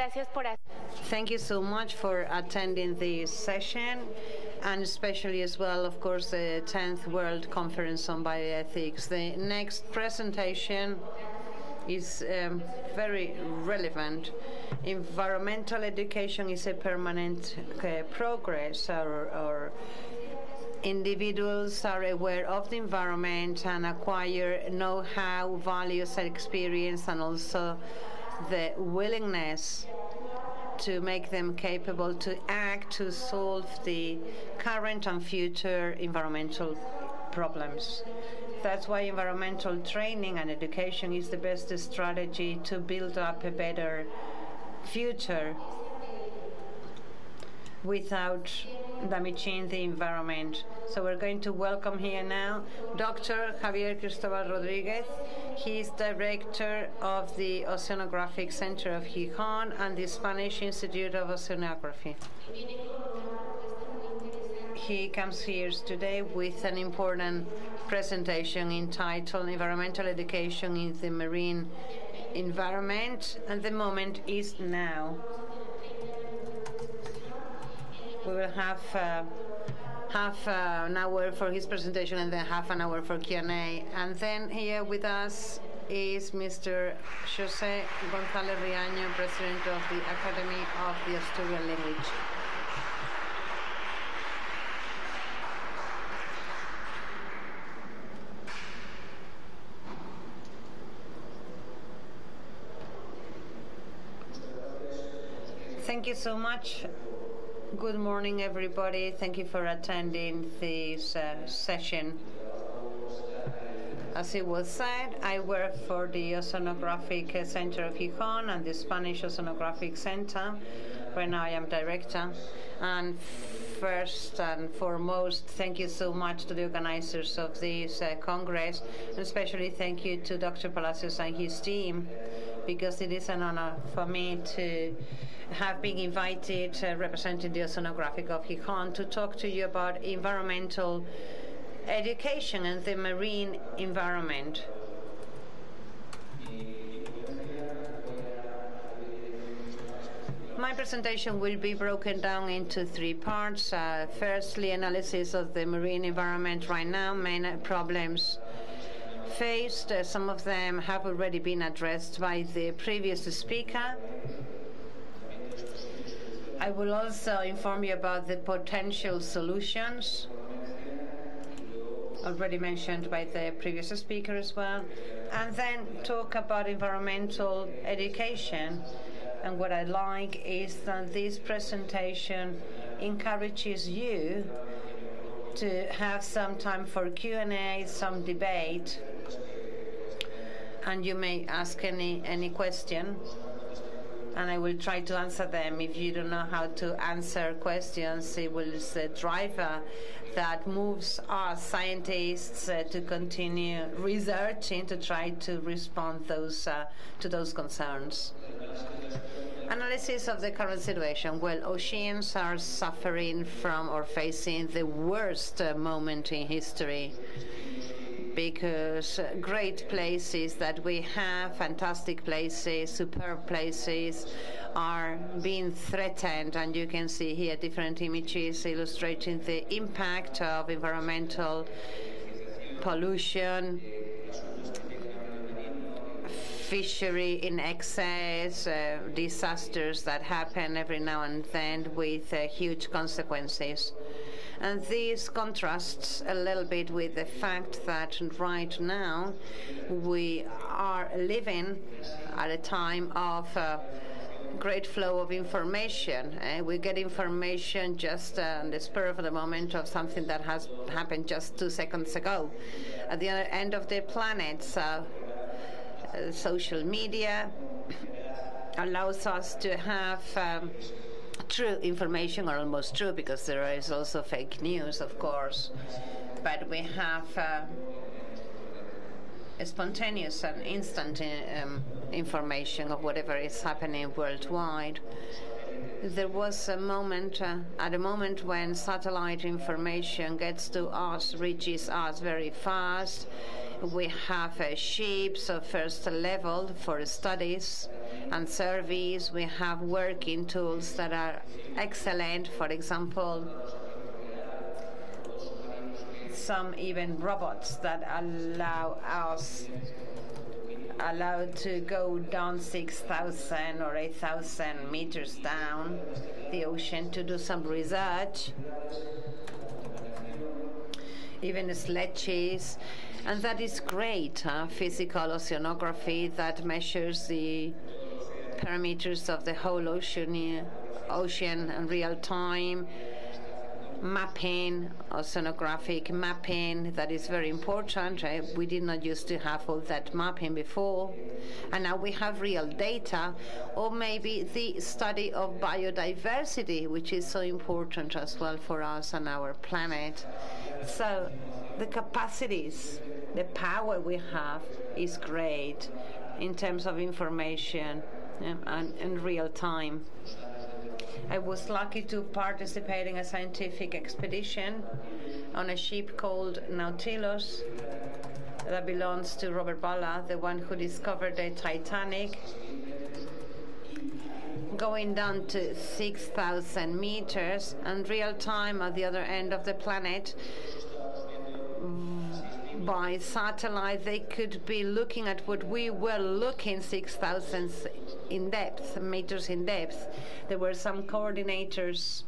Gracias por Thank you so much for attending this session and especially as well, of course, the 10th World Conference on Bioethics. The next presentation is um, very relevant. Environmental education is a permanent uh, progress or, or individuals are aware of the environment and acquire know-how, values, and experience, and also the willingness to make them capable to act to solve the current and future environmental problems. That's why environmental training and education is the best strategy to build up a better future without damaging the environment. So we're going to welcome here now Dr. Javier Cristobo Rodriguez. He is director of the Oceanographic Center of Gijón and the Spanish Institute of Oceanography. He comes here today with an important presentation entitled Environmental Education in the Marine Environment, and the moment is now. We will have uh, half uh, an hour for his presentation and then half an hour for Q&A. And then here with us is Mr. Jose González Riaño, President of the Academy of the Asturian Language. Thank you so much. Good morning, everybody. Thank you for attending this uh, session. As it was said, I work for the Oceanographic Center of Gijón and the Spanish Oceanographic Center. Right now I am director. And first and foremost, thank you so much to the organizers of this uh, Congress, and especially thank you to Dr. Palacios and his team, because it is an honor for me to have been invited, uh, representing the Oceanographic of Gijón, to talk to you about environmental education and the marine environment. My presentation will be broken down into three parts. Uh, firstly, analysis of the marine environment right now, main problems faced. Uh, some of them have already been addressed by the previous speaker. I will also inform you about the potential solutions already mentioned by the previous speaker as well, and then talk about environmental education. And what I like is that this presentation encourages you to have some time for Q&A, some debate, and you may ask any any question and I will try to answer them. If you don't know how to answer questions, it will be the driver that moves us scientists uh, to continue researching to try to respond those uh, to those concerns. Analysis of the current situation. Well, oceans are suffering from or facing the worst uh, moment in history because great places that we have, fantastic places, superb places, are being threatened. And you can see here different images illustrating the impact of environmental pollution, fishery in excess, uh, disasters that happen every now and then with uh, huge consequences. And this contrasts a little bit with the fact that right now we are living at a time of uh, great flow of information. Uh, we get information just uh, on the spur of the moment of something that has happened just two seconds ago. At the end of the planet, so, uh, social media allows us to have um, true information, or almost true, because there is also fake news, of course. But we have uh, spontaneous and instant um, information of whatever is happening worldwide. There was a moment, uh, at a moment when satellite information gets to us, reaches us very fast. We have uh, ships of first level for studies and surveys. We have working tools that are excellent. For example, some even robots that allow us allowed to go down 6,000 or 8,000 meters down the ocean to do some research, even sledges. And that is great, huh? physical oceanography that measures the parameters of the whole ocean, uh, ocean in real time mapping, oceanographic mapping, that is very important. Right? We did not used to have all that mapping before, and now we have real data, or maybe the study of biodiversity, which is so important as well for us and our planet. So the capacities, the power we have is great in terms of information and in real time. I was lucky to participate in a scientific expedition on a ship called Nautilus that belongs to Robert Ballard, the one who discovered the Titanic, going down to 6,000 meters and real time at the other end of the planet by satellite, they could be looking at what we were looking 6,000 in depth, meters in depth. There were some coordinators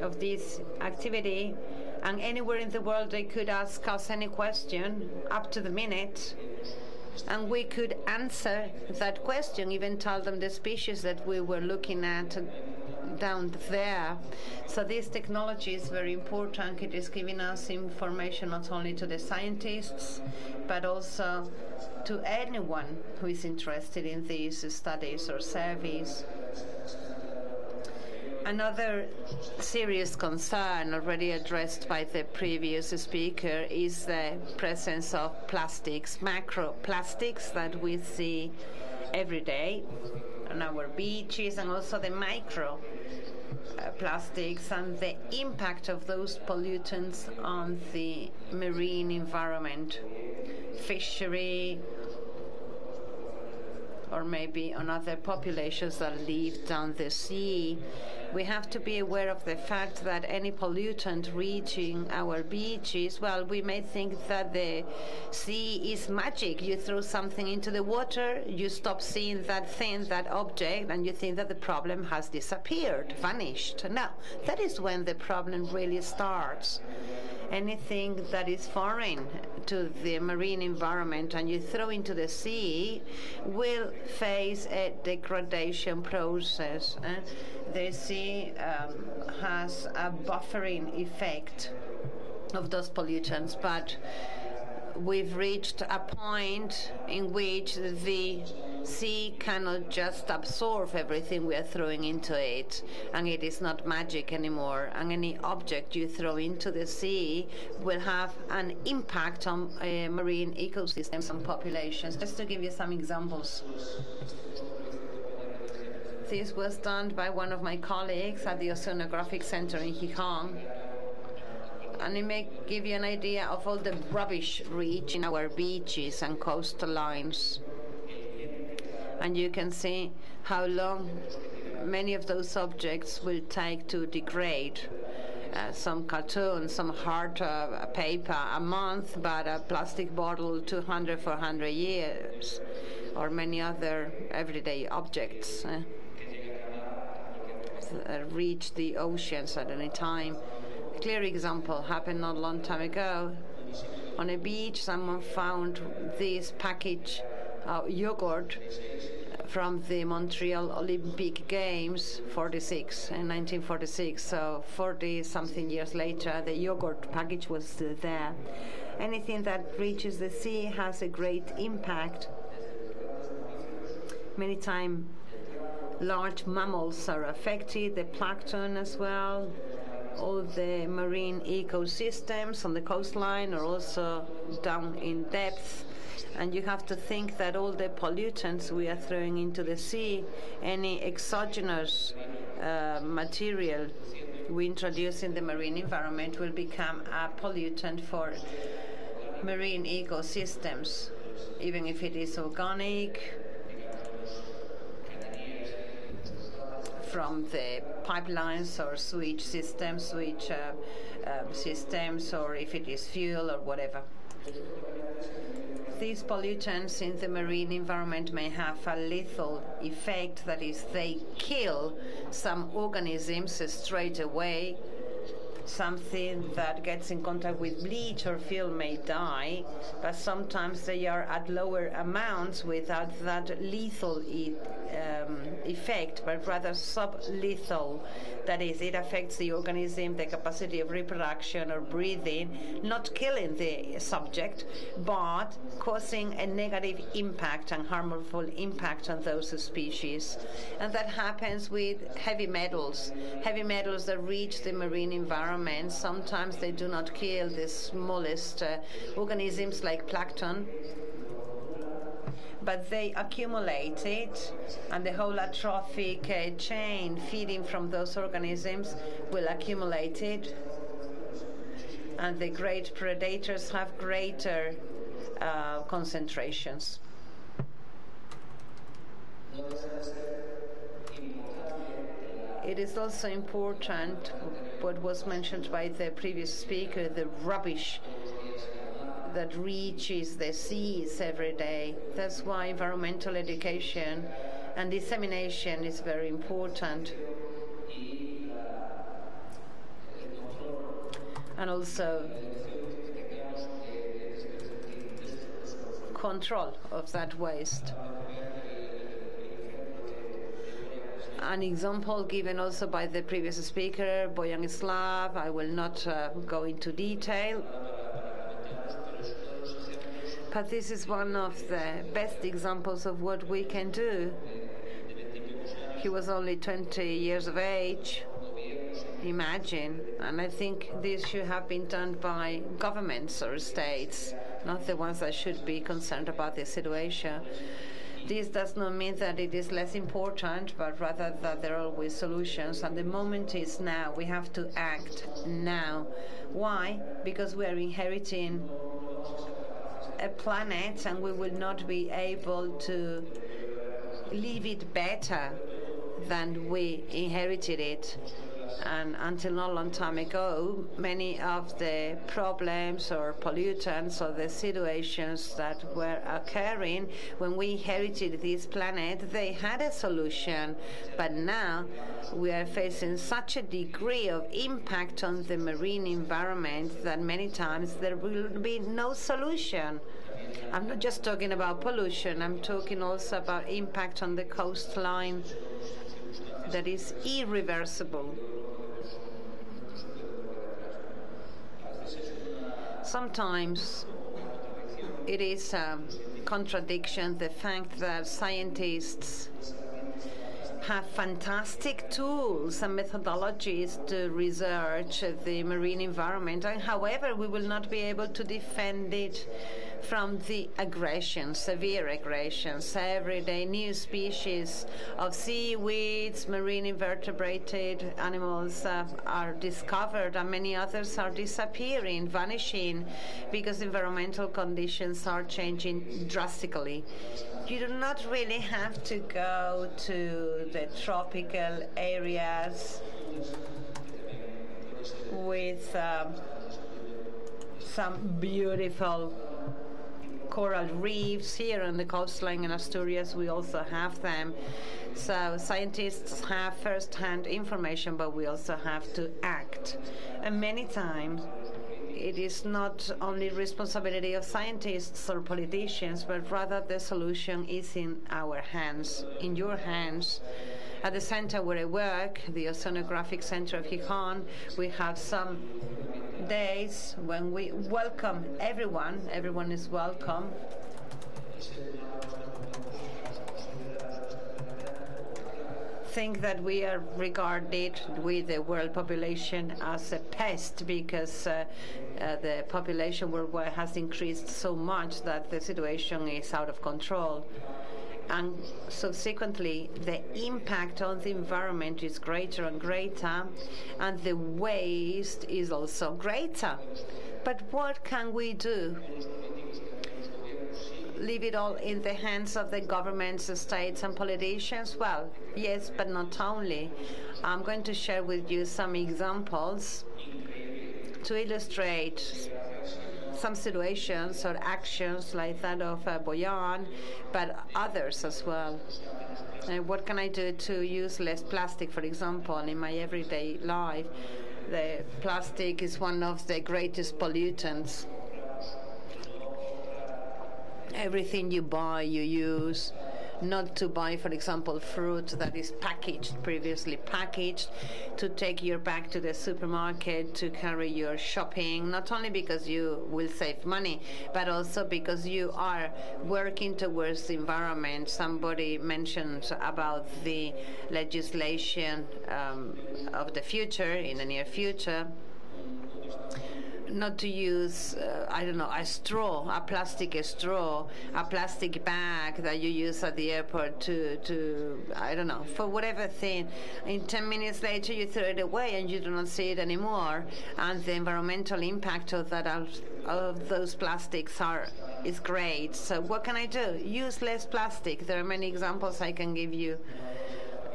of this activity, and anywhere in the world they could ask us any question up to the minute. And we could answer that question, even tell them the species that we were looking at down there. So this technology is very important. It is giving us information not only to the scientists, but also to anyone who is interested in these studies or surveys. Another serious concern already addressed by the previous speaker is the presence of plastics, macroplastics that we see every day on our beaches and also the micro uh, plastics and the impact of those pollutants on the marine environment, fishery, or maybe on other populations that live down the sea. We have to be aware of the fact that any pollutant reaching our beaches, well, we may think that the sea is magic. You throw something into the water, you stop seeing that thing, that object, and you think that the problem has disappeared, vanished. No, that is when the problem really starts anything that is foreign to the marine environment and you throw into the sea will face a degradation process. Eh? The sea um, has a buffering effect of those pollutants, but we've reached a point in which the sea cannot just absorb everything we are throwing into it, and it is not magic anymore. And any object you throw into the sea will have an impact on uh, marine ecosystems and populations. Just to give you some examples. This was done by one of my colleagues at the Oceanographic Center in Gijón and it may give you an idea of all the rubbish reaching our beaches and coastlines. And you can see how long many of those objects will take to degrade. Uh, some cartoon, some hard uh, paper a month, but a plastic bottle 200, 400 years, or many other everyday objects uh, reach the oceans at any time A clear example happened not a long time ago. On a beach, someone found this package yogurt from the Montreal Olympic Games 46 in 1946. So 40 something years later, the yogurt package was still there. Anything that reaches the sea has a great impact. Many times, large mammals are affected, the plankton as well all the marine ecosystems on the coastline are also down in depth. And you have to think that all the pollutants we are throwing into the sea, any exogenous uh, material we introduce in the marine environment will become a pollutant for marine ecosystems, even if it is organic from the pipelines or switch systems, switch uh, um, systems, or if it is fuel or whatever. These pollutants in the marine environment may have a lethal effect, that is, they kill some organisms straight away. Something that gets in contact with bleach or fuel may die, but sometimes they are at lower amounts without that lethal e- um, effect, but rather sublethal. That is, it affects the organism, the capacity of reproduction or breathing, not killing the subject, but causing a negative impact and harmful impact on those species. And that happens with heavy metals, heavy metals that reach the marine environment. Sometimes they do not kill the smallest uh, organisms like plankton but they accumulate it, and the whole atrophic uh, chain feeding from those organisms will accumulate it, and the great predators have greater uh, concentrations. It is also important what was mentioned by the previous speaker the rubbish that reaches the seas every day. That's why environmental education and dissemination is very important. And also control of that waste. An example given also by the previous speaker, Boyan Slat, I will not uh, go into detail. But this is one of the best examples of what we can do. He was only 20 years of age. Imagine. And I think this should have been done by governments or states, not the ones that should be concerned about the situation. This does not mean that it is less important, but rather that there are always solutions. And the moment is now. We have to act now. Why? Because we are inheriting planet and we will not be able to leave it better than we inherited it. And until not long time ago, many of the problems or pollutants or the situations that were occurring when we inherited this planet, they had a solution. But now we are facing such a degree of impact on the marine environment that many times there will be no solution. I'm not just talking about pollution, I'm talking also about impact on the coastline that is irreversible. Sometimes it is a contradiction the fact that scientists have fantastic tools and methodologies to research the marine environment, and however, we will not be able to defend it from the aggression, severe aggressions. Every day, new species of seaweeds, marine invertebrated animals uh, are discovered, and many others are disappearing, vanishing, because environmental conditions are changing drastically. You do not really have to go to the tropical areas with um, some beautiful coral reefs here on the coastline in Asturias. We also have them. So scientists have first-hand information, but we also have to act. And many times it is not only responsibility of scientists or politicians, but rather the solution is in our hands, in your hands. At the center where I work, the Oceanographic Center of Gijón, we have some days when we welcome everyone. Everyone is welcome. think that we are regarded with the world population as a pest because uh, uh, the population worldwide has increased so much that the situation is out of control and subsequently the impact on the environment is greater and greater and the waste is also greater. But what can we do? leave it all in the hands of the governments, states, and politicians? Well, yes, but not only. I'm going to share with you some examples to illustrate some situations or actions like that of uh, Boyan, but others as well. And what can I do to use less plastic, for example, in my everyday life? The plastic is one of the greatest pollutants. Everything you buy, you use not to buy, for example, fruit that is packaged, previously packaged, to take your bag to the supermarket, to carry your shopping, not only because you will save money, but also because you are working towards the environment. Somebody mentioned about the legislation um, of the future, in the near future not to use, uh, I don't know, a straw, a plastic straw, a plastic bag that you use at the airport to, to I don't know, for whatever thing. In 10 minutes later, you throw it away and you do not see it anymore. And the environmental impact of that, of those plastics are is great. So what can I do? Use less plastic. There are many examples I can give you.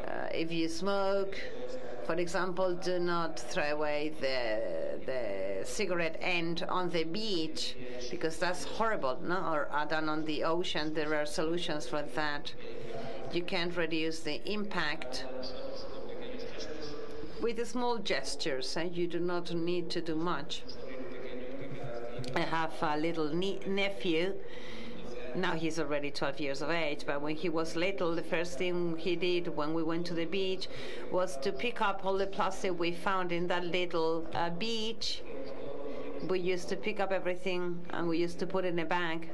Uh, if you smoke, for example, do not throw away the, the cigarette end on the beach because that's horrible, no? Or done on the ocean. There are solutions for that. You can reduce the impact with small gestures, and eh? you do not need to do much. I have a little ne- nephew now he's already 12 years of age, but when he was little, the first thing he did when we went to the beach was to pick up all the plastic we found in that little uh, beach. We used to pick up everything and we used to put it in a bag.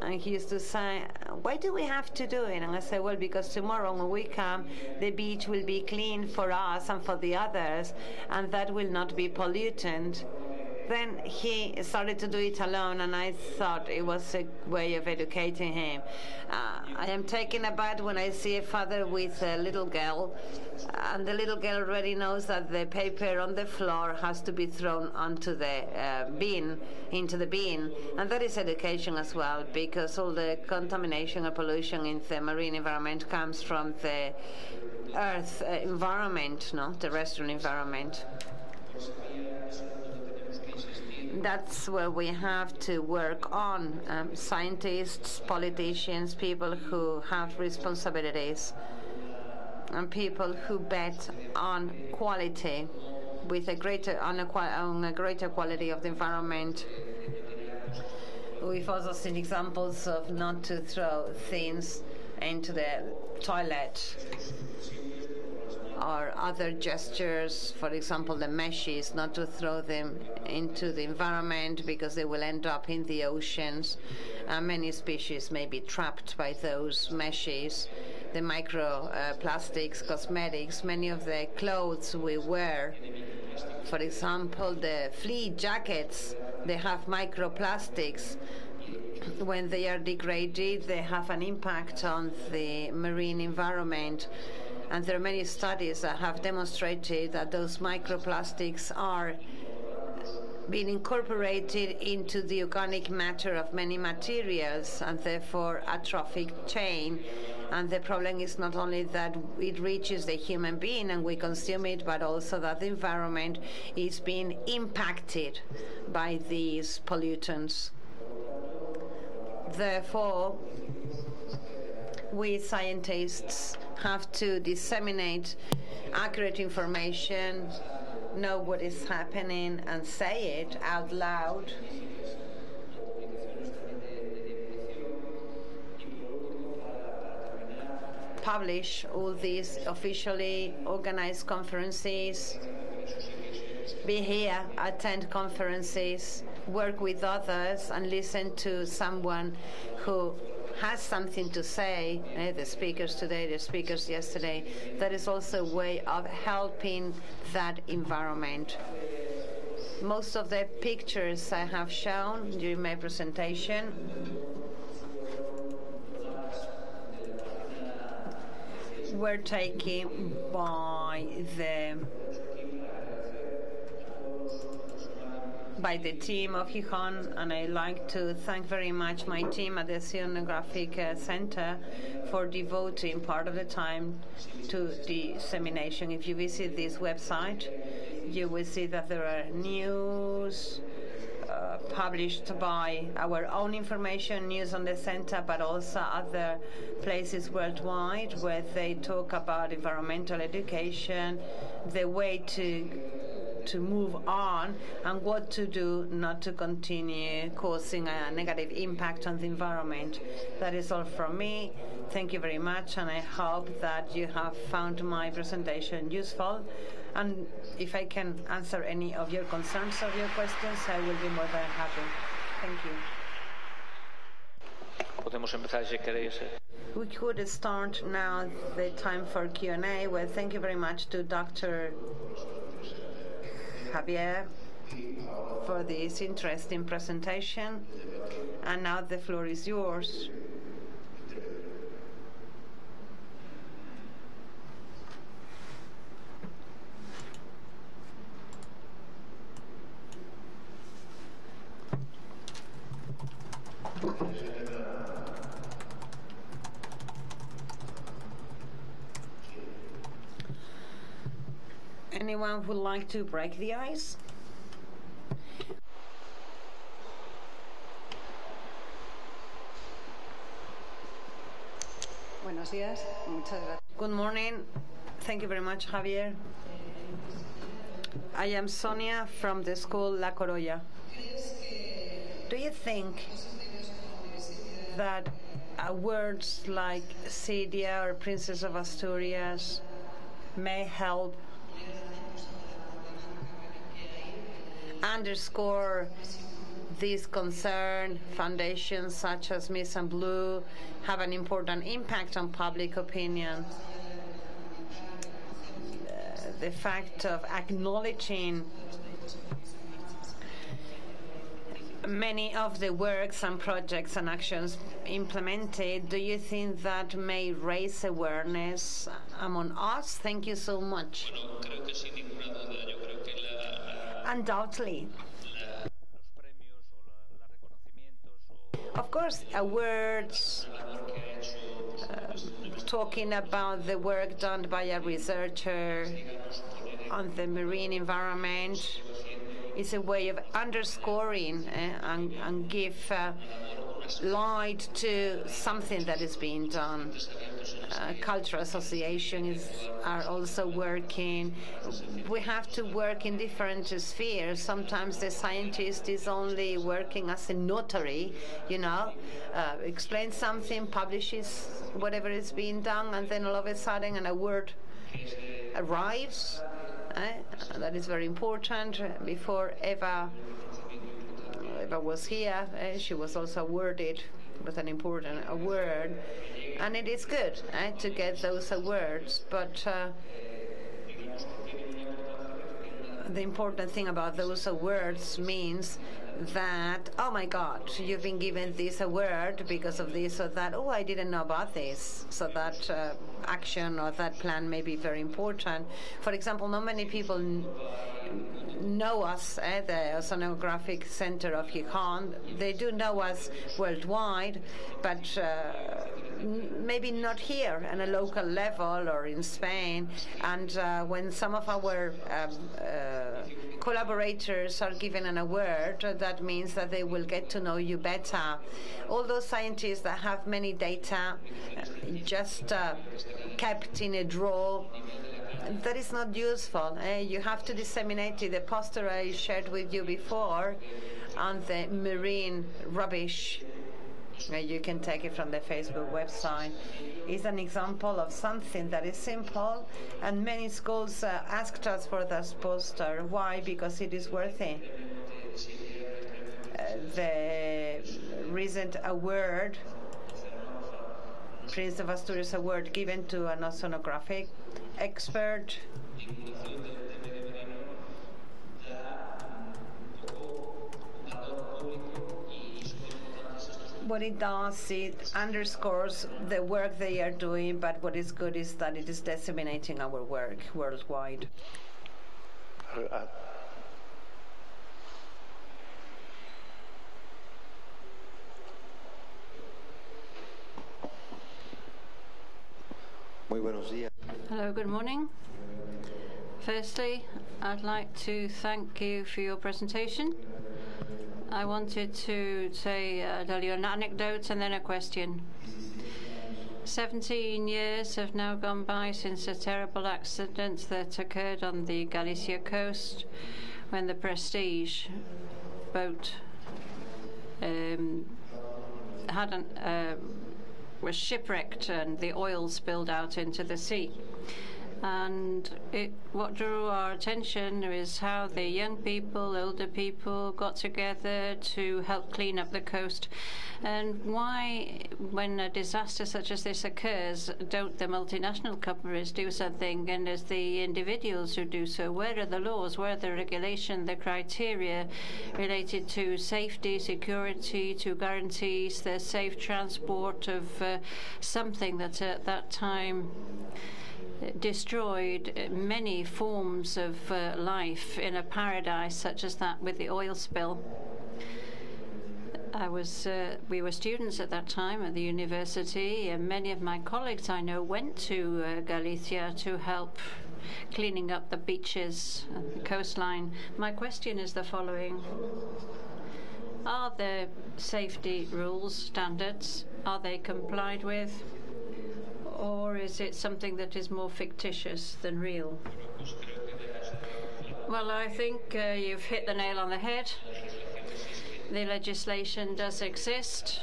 And he used to say, Why do we have to do it? And I said, Well, because tomorrow when we come, the beach will be clean for us and for the others, and that will not be pollutant then he started to do it alone, and I thought it was a way of educating him. Uh, I am taken aback when I see a father with a little girl, and the little girl already knows that the paper on the floor has to be thrown onto the uh, bin, into the bin, and that is education as well, because all the contamination and pollution in the marine environment comes from the earth uh, environment, no, the terrestrial environment that's where we have to work on um, scientists, politicians, people who have responsibilities, and people who bet on quality with a greater on a, on a greater quality of the environment. We've also seen examples of not to throw things into the toilet or other gestures, for example, the meshes, not to throw them into the environment because they will end up in the oceans. Uh, many species may be trapped by those meshes. The microplastics, uh, cosmetics, many of the clothes we wear, for example, the flea jackets, they have microplastics when they are degraded, they have an impact on the marine environment. And there are many studies that have demonstrated that those microplastics are being incorporated into the organic matter of many materials and therefore a trophic chain. And the problem is not only that it reaches the human being and we consume it, but also that the environment is being impacted by these pollutants. Therefore, we scientists have to disseminate accurate information, know what is happening, and say it out loud. Publish all these officially organized conferences, be here, attend conferences, work with others, and listen to someone who has something to say, eh, the speakers today, the speakers yesterday, that is also a way of helping that environment. Most of the pictures I have shown during my presentation were taken by the by the team of Gijón, and I'd like to thank very much my team at the Oceanographic uh, Center for devoting part of the time to dissemination. If you visit this website, you will see that there are news, uh, published by our own information news on the center, but also other places worldwide where they talk about environmental education, the way to to move on and what to do not to continue causing a negative impact on the environment. That is all from me. Thank you very much, and I hope that you have found my presentation useful. And if I can answer any of your concerns or your questions, I will be more than happy. Thank you. Podemos empezar si queréis. We could start now the time for Q&A. Well, thank you very much to Dr. Javier for this interesting presentation. And now the floor is yours. Anyone would like to break the ice? Buenos días. Muchas gracias. Good morning. Thank you very much, Javier. I am Sonia from the school La Corolla. Do you think that uh, words like Cydia or Princess of Asturias may help underscore this concern, foundations such as Mise en Bleu have an important impact on public opinion. Uh, the fact of acknowledging many of the works and projects and actions implemented, do you think that may raise awareness among us? Thank you so much. Undoubtedly. Of course, awards uh, talking about the work done by a researcher on the marine environment is a way of underscoring uh, and, and, give uh, light to something that is being done. Uh, cultural associations are also working. We have to work in different spheres. Sometimes the scientist is only working as a notary, you know, uh, explains something, publishes whatever is being done, and then all of a sudden an award arrives. Uh, that is very important. Before Eva Eva was here, uh, she was also awarded with an important award and it is good eh, to get those awards. But uh, the important thing about those awards means that, oh my God, you've been given this award because of this or that. Oh, I didn't know about this. So that uh, action or that plan may be very important. For example, not many people know us at the Oceanographic Center of Gijón. They do know us worldwide, but uh, maybe not here on a local level or in Spain. And uh, when some of our um, uh, collaborators are given an award, that means that they will get to know you better. All those scientists that have many data uh, just uh, kept in a drawer that is not useful. Uh, you have to disseminate it. The poster I shared with you before on the marine rubbish uh, you can take it from the Facebook website. Is an example of something that is simple, and many schools uh, asked us for this poster. Why? Because it is worthy. Uh, the recent award, Prince of Asturias Award, given to an oceanographic expert what it does, it underscores the work they are doing, but what is good is that it is disseminating our work worldwide. Uh, Hello, good morning. Firstly, I'd like to thank you for your presentation. I wanted to say, uh, you an anecdote and then a question. 17 years have now gone by since a terrible accident that occurred on the Galicia coast when the Prestige boat um, had an, uh, was shipwrecked and the oil spilled out into the sea. And it, what drew our attention is how the young people, older people got together to help clean up the coast. And why, when a disaster such as this occurs, don't the multinational companies do something and as the individuals who do so? Where are the laws? Where are the regulation, the criteria related to safety, security, to guarantees the safe transport of uh, something that at that time destroyed many forms of uh, life in a paradise such as that with the oil spill. I was, uh, we were students at that time at the university, and many of my colleagues I know went to uh, Galicia to help cleaning up the beaches and the coastline. My question is the following. Are there safety rules, standards? Are they complied with? Or is it something that is more fictitious than real? Well, I think uh, you've hit the nail on the head. The legislation does exist,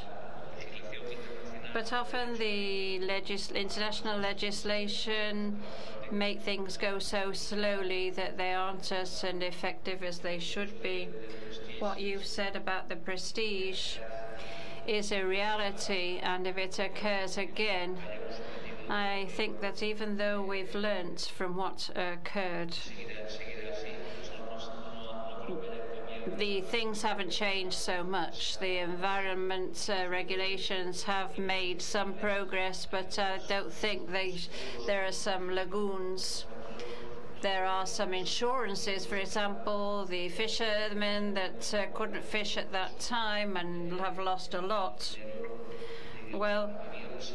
but often the international legislation make things go so slowly that they aren't as effective as they should be. What you've said about the prestige is a reality, and if it occurs again, I think that even though we've learnt from what occurred, the things haven't changed so much. The environment uh, regulations have made some progress, but I don't think they, there are some lagoons. There are some insurances, for example, the fishermen that uh, couldn't fish at that time and have lost a lot. Well,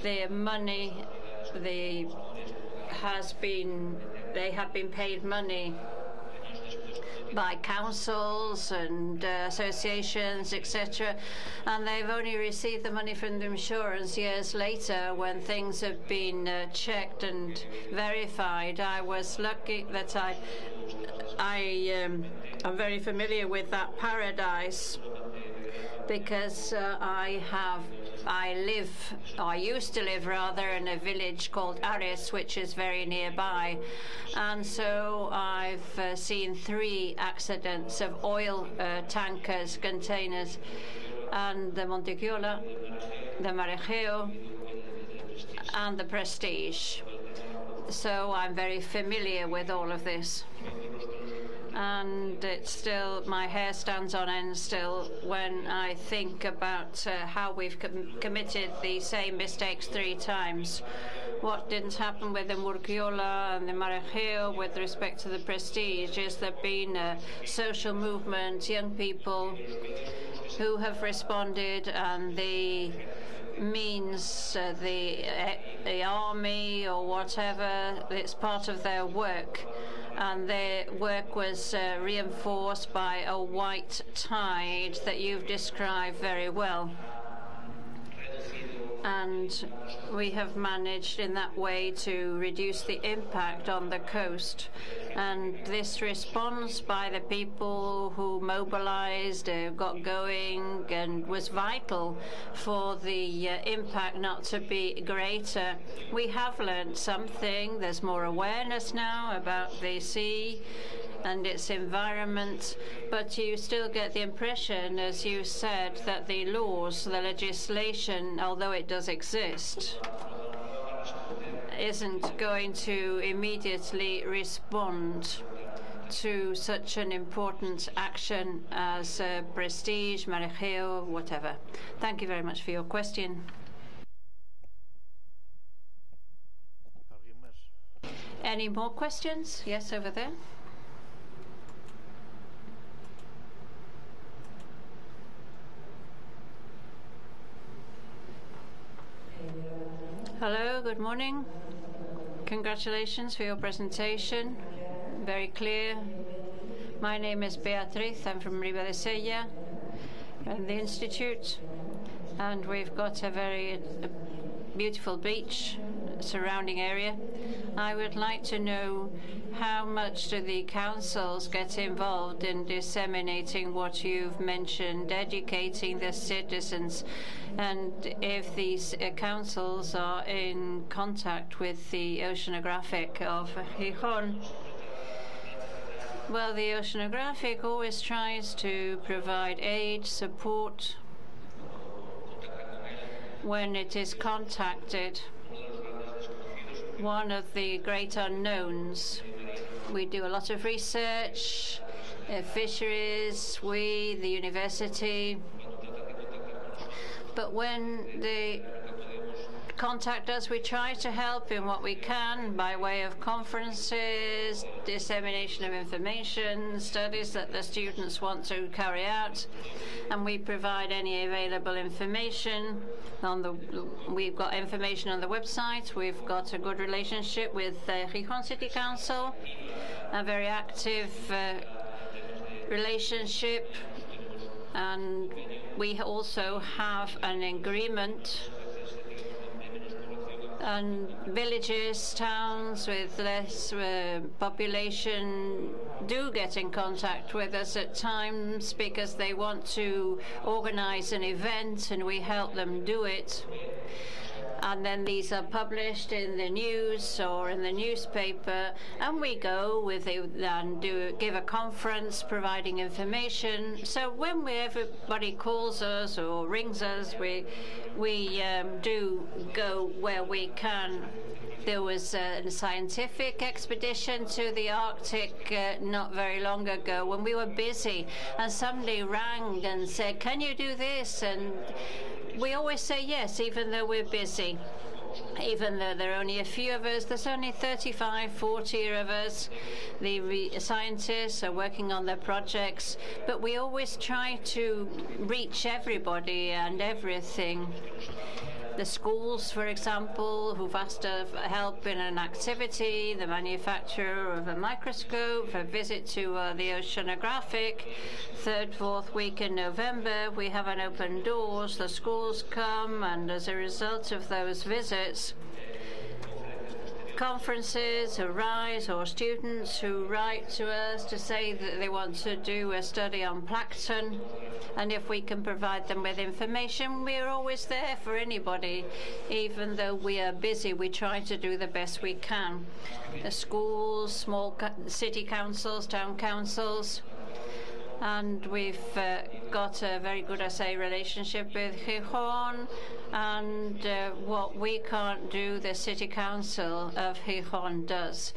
the money they has been they have been paid money by councils and uh, associations, etc., and they've only received the money from the insurance years later when things have been uh, checked and verified. I was lucky that I I um, am very familiar with that paradise because uh, I have I live, I used to live rather, in a village called Ares, which is very nearby. And so I've uh, seen three accidents of oil uh, tankers, containers, and the Montequiola, the Mar Egeo, and the Prestige. So I'm very familiar with all of this and it's still my hair stands on end still when I think about uh, how we've com committed the same mistakes three times. What didn't happen with the Urquiola and the Mar Egeo with respect to the prestige is there been a social movement, young people who have responded and the means uh, the, uh, the army or whatever, it's part of their work and their work was uh, reinforced by a white tide that you've described very well and we have managed in that way to reduce the impact on the coast. And this response by the people who mobilized, uh, got going, and was vital for the uh, impact not to be greater. We have learned something. There's more awareness now about the sea and its environment, but you still get the impression, as you said, that the laws, the legislation, although it does exist, isn't going to immediately respond to such an important action as uh, prestige, Mar Egeo, whatever. Thank you very much for your question. Any more questions? Yes, over there. Hello, good morning. Congratulations for your presentation. Very clear. My name is Beatriz. I'm from Ribadesella and the Institute. And we've got a very uh, beautiful beach surrounding area. I would like to know how much do the councils get involved in disseminating what you've mentioned, educating the citizens, and if these uh, councils are in contact with the oceanographic of Gijón. Well, the oceanographic always tries to provide aid, support when it is contacted. One of the great unknowns we do a lot of research, uh, fisheries, we, the university. But when they contact us, we try to help in what we can by way of conferences, dissemination of information, studies that the students want to carry out, and we provide any available information. On the, we've got information on the website. We've got a good relationship with the Gijón City Council a very active uh, relationship, and we also have an agreement. And villages, towns with less uh, population do get in contact with us at times because they want to organize an event and we help them do it and then these are published in the news or in the newspaper, and we go with it and do give a conference providing information. So when we, everybody calls us or rings us, we we um, do go where we can. There was a scientific expedition to the Arctic uh, not very long ago when we were busy, and somebody rang and said, "Can you do this?" and we always say yes, even though we're busy. Even though there are only a few of us, there's only 35, 40 of us. The scientists are working on their projects, but we always try to reach everybody and everything the schools, for example, who've asked for help in an activity, the manufacturer of a microscope, a visit to uh, the oceanographic. Third, fourth week in November, we have an open doors. The schools come, and as a result of those visits, conferences arise or students who write to us to say that they want to do a study on plankton. And if we can provide them with information we're always there for anybody even though we are busy. We try to do the best we can. The schools small city councils town councils and we've uh, got a very good, I say, relationship with Gijón. And uh, what we can't do, the City Council of Gijón does.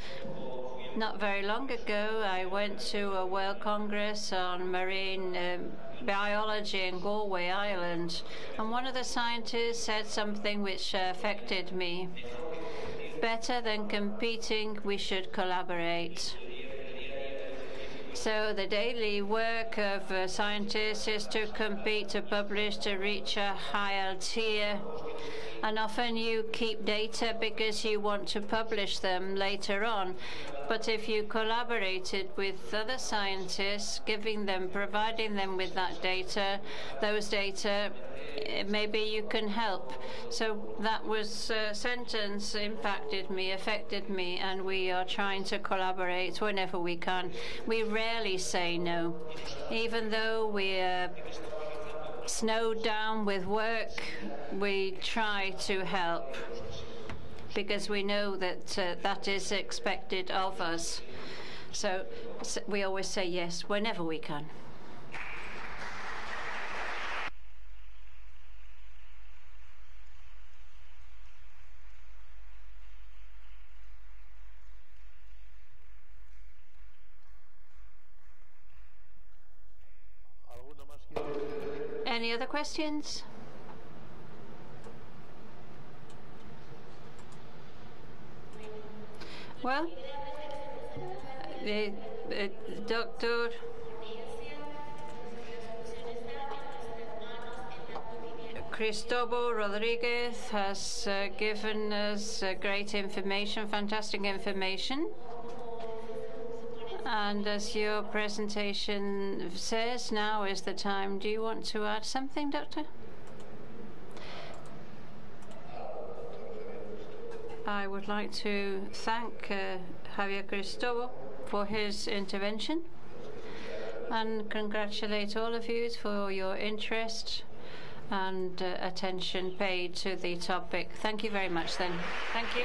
Not very long ago, I went to a World Congress on marine um, biology in Galway Island, and one of the scientists said something which uh, affected me. Better than competing, we should collaborate. So the daily work of uh, scientists is to compete, to publish, to reach a higher tier. And often you keep data because you want to publish them later on. But if you collaborated with other scientists, giving them, providing them with that data, those data, Eh, maybe you can help. So that was a sentence impacted me, affected me, and we are trying to collaborate whenever we can. We rarely say no, even though we're uh, snowed down with work, we try to help because we know that uh, that is expected of us. So, so we always say yes whenever we can. Any other questions? Well, the, doctor Cristobo Rodriguez has uh, given us uh, great information, fantastic information. And as your presentation says, now is the time. Do you want to add something, Doctor? I would like to thank uh, Javier Cristobo for his intervention and congratulate all of you for your interest and uh, attention paid to the topic. Thank you very much then. Thank you.